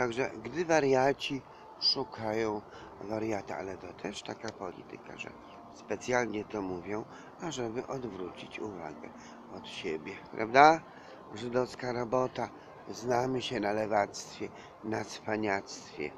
Także gdy wariaci szukają wariata, ale to też taka polityka, że specjalnie to mówią, ażeby odwrócić uwagę od siebie, prawda? Żydowska robota, znamy się na lewactwie, na cwaniactwie.